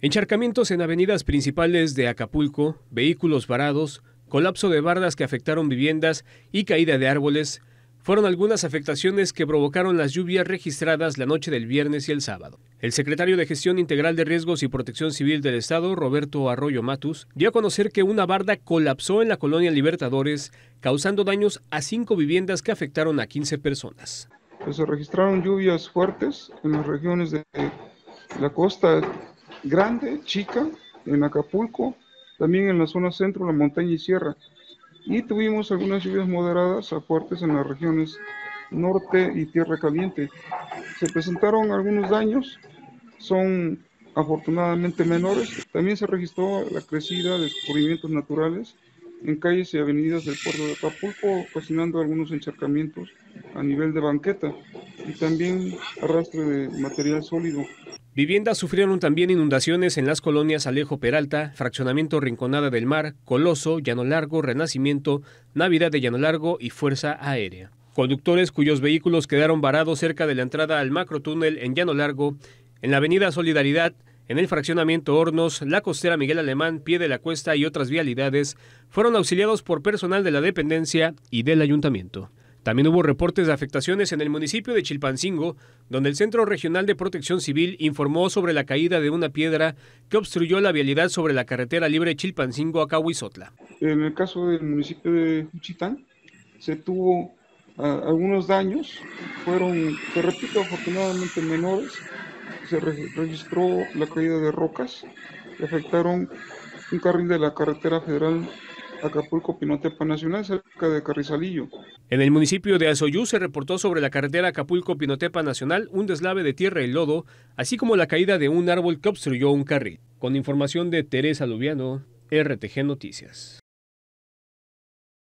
Encharcamientos en avenidas principales de Acapulco, vehículos varados, colapso de bardas que afectaron viviendas y caída de árboles fueron algunas afectaciones que provocaron las lluvias registradas la noche del viernes y el sábado. El secretario de Gestión Integral de Riesgos y Protección Civil del Estado, Roberto Arroyo Matus, dio a conocer que una barda colapsó en la colonia Libertadores, causando daños a cinco viviendas que afectaron a 15 personas. Pues se registraron lluvias fuertes en las regiones de la costa grande, chica, en Acapulco, también en la zona centro, la montaña y sierra. Y tuvimos algunas lluvias moderadas a fuertes en las regiones norte y tierra caliente. Se presentaron algunos daños, son afortunadamente menores. También se registró la crecida de descubrimientos naturales en calles y avenidas del puerto de Acapulco, ocasionando algunos encharcamientos a nivel de banqueta y también arrastre de material sólido. Viviendas sufrieron también inundaciones en las colonias Alejo Peralta, Fraccionamiento Rinconada del Mar, Coloso, Llano Largo, Renacimiento, Navidad de Llano Largo y Fuerza Aérea. Conductores cuyos vehículos quedaron varados cerca de la entrada al macrotúnel en Llano Largo, en la avenida Solidaridad, en el fraccionamiento Hornos, la costera Miguel Alemán, Pie de la Cuesta y otras vialidades, fueron auxiliados por personal de la dependencia y del ayuntamiento. También hubo reportes de afectaciones en el municipio de Chilpancingo, donde el Centro Regional de Protección Civil informó sobre la caída de una piedra que obstruyó la vialidad sobre la carretera libre Chilpancingo a Cahuizotla. En el caso del municipio de Juchitán, se tuvo algunos daños, fueron, te repito, afortunadamente menores. Se registró la caída de rocas que afectaron un carril de la carretera federal Acapulco Pinotepa Nacional, cerca de Carrizalillo. En el municipio de Azoyú se reportó sobre la carretera Acapulco Pinotepa Nacional un deslave de tierra y lodo, así como la caída de un árbol que obstruyó un carril. Con información de Teresa Lubiano, RTG Noticias.